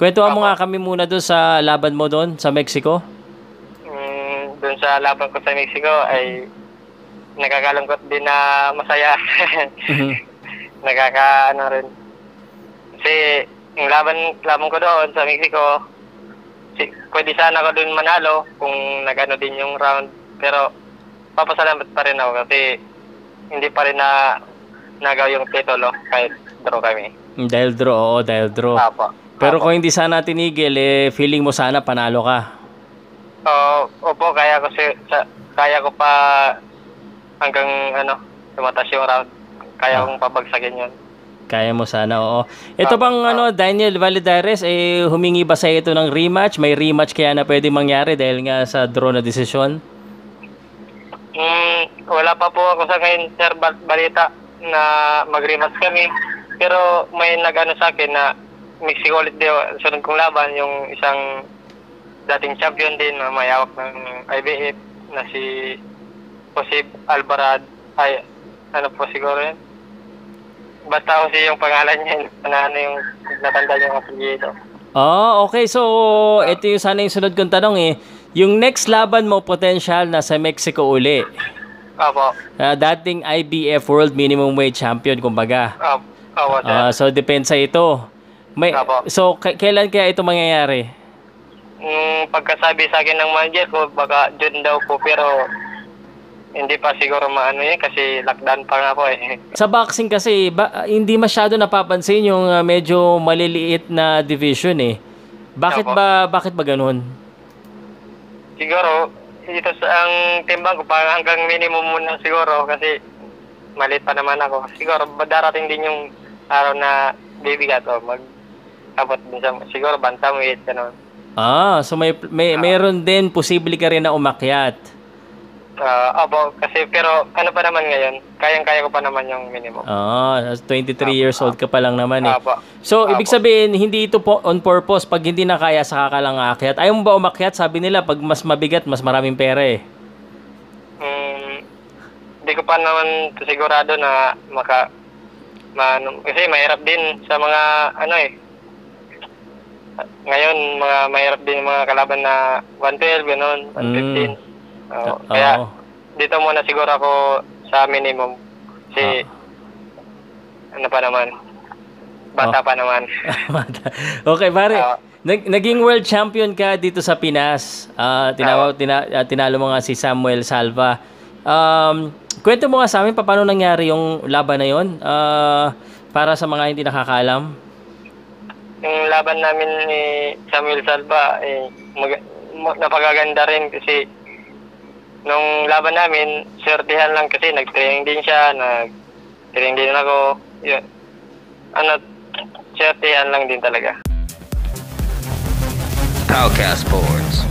Kwentuhan mo nga kami muna doon sa laban mo doon sa Mexico. Mm, doon sa laban ko sa Mexico ay nakakalungkot din na masaya. Mhm. Nakaka ano rin. Kasi yung laban, laban ko doon sa Mexico, si, pwede sana ako doon manalo kung nagano din yung round. Pero papasalamat pa rin ako kasi hindi pa rin na nagaw yung titulo kahit draw kami. Dahil draw, oo, dahil draw. Apo. Pero Apo. kung hindi sana tinigil, eh, feeling mo sana panalo ka. Oo, opo, kaya ko si, sa, kaya ko pa hanggang ano, tumatas yung round. Kaya kong pabagsakin yun. Kaya mo sana, oo. Ito Ah, bang ano, Daniel Valladares, eh, humingi ba sa ito ng rematch? May rematch kaya na pwede mangyari dahil nga sa draw na desisyon? Mm, wala pa po ako sa ngayon, sir, bal- balita na mag-rematch kami. Pero may nag-ano sa akin na Mexico ulit din, sunod kong laban, yung isang dating champion din na may hawak ng IBF na si Jose Alvarad. Ay, ano po siguro yun? Basta Jose yung pangalan niya, na ano yung natanda niya yung apelyido. Oh, okay. So, ito yung sana yung sunod kong tanong eh. Yung next laban mo, potential na sa Mexico uli. Opo. Ah, dating IBF World Minimum Wage Champion, kumbaga. Opo, opo sir. Ah, so, depensa ito. May, Apo. so, k- kailan kaya ito mangyayari? Mm, pagkasabi sa akin ng manager ko, baka June daw po, pero hindi pa siguro maano yun kasi lockdown pa nga po eh. Sa boxing kasi, ba, hindi masyado napapansin yung ah, medyo maliliit na division eh. Bakit Opo. ba bakit ba ganun? Siguro, ito sa ang timbang ko, parang hanggang minimum muna siguro kasi maliit pa naman ako. Siguro, darating din yung araw na bibigat o mag abot din sa, siguro bantamweight, gano'n. Ah, so may may meron din posible ka rin na umakyat. Ah, opo, kasi pero ano pa naman ngayon, kayang-kaya ko pa naman yung minimum. Ah, 23 years old ka pa lang naman eh. Opo. So, Apo. ibig sabihin, hindi ito po on purpose. Pag hindi na kaya, saka ka lang aakyat. Ayaw mo ba umakyat? Sabi nila, pag mas mabigat, mas maraming pera eh. Mm, di ko pa naman sigurado na maka maano kasi mahirap din sa mga ano eh ngayon mga mahirap din yung mga kalaban na 112 ganun 115 Oo, Oo. kaya dito muna siguro ako sa minimum kasi ano pa naman bata pa naman okay, pare. Oo. Nag- naging world champion ka dito sa Pinas. Ah, tinawag, tina- ah, tinalo mo nga si Samuel Salva. Um, kwento mo nga sa amin pa, paano nangyari yung laban na yon Ah, para sa mga hindi nakakaalam. Yung laban namin ni Samuel Salva eh, mag- ma- napakaganda rin kasi nung laban namin, swertihan lang kasi nag-training din siya, nag-training din ako. Yun. Ano, swertihan lang din talaga. Powcast Sports.